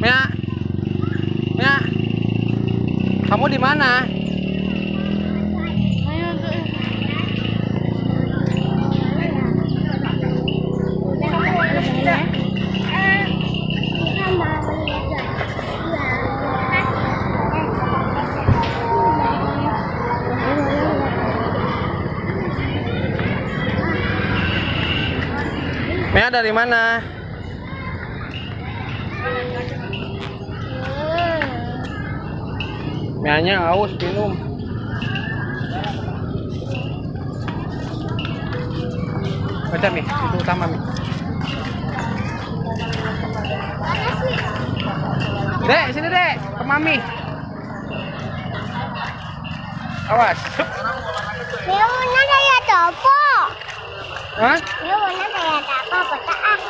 Mia. Mia. Kamu di mana? Mia dari mana? Mianya haus minum. Baca Mi, itu utama Mi. Dek, sini Dek, ke Mami. Awas. Dia warna kayak topo. Hah? Dia warna kayak apa? Peta ah.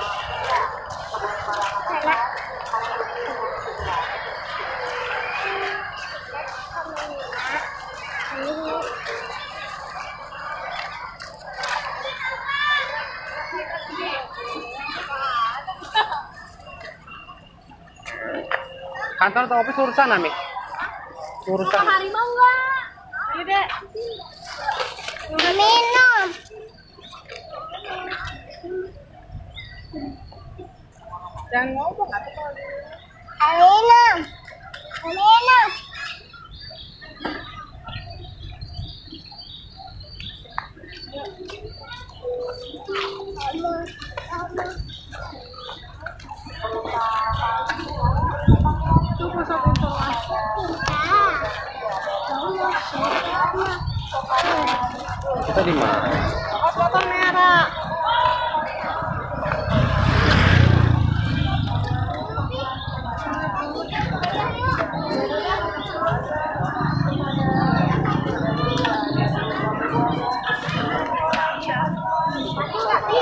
Kantor atau office urusan Mi? Urusan. harimau enggak? Ayo dek. Minum. Jangan ngomong atau kalau Alina. Alina. Kita di mana? Foto merah. Tapi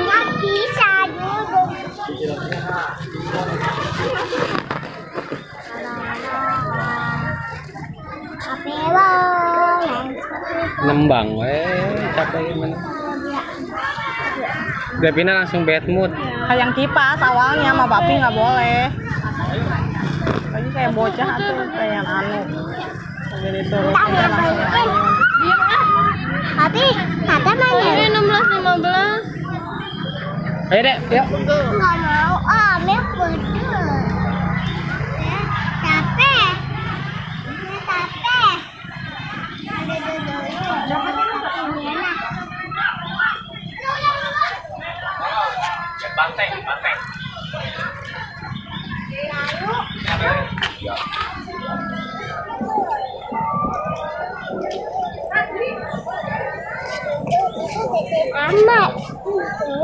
nggak bisa. Nembang, weh, capek gimana? Pindah langsung bad mood. Kayak yang kipas awalnya sama Bapi nggak boleh. Lagi kayak bocah tuh kayak anu. Langsung langsung. Tapi kata mana? 16 15. Ayo dek, yuk. Nggak mau, ah, Mel bán cảnh bán cảnh ám mẹ. Thế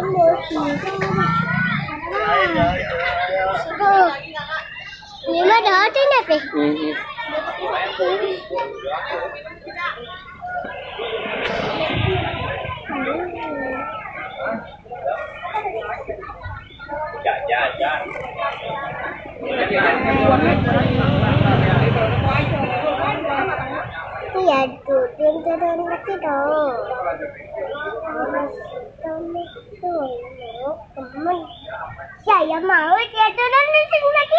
mới chỉ thôi nếu mà đỡ thế này phải Lima dah ada nih, Pi. Iya, tuh, tuh, tuh, tuh, tuh, tuh. teman saya mau dia turun di sini lagi. Oh, ini mah